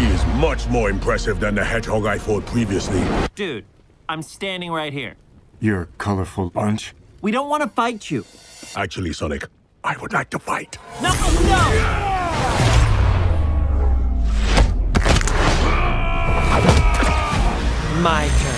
He is much more impressive than the hedgehog I fought previously. Dude, I'm standing right here. You're a colorful bunch. We don't want to fight you. Actually, Sonic, I would like to fight. No, no! My turn.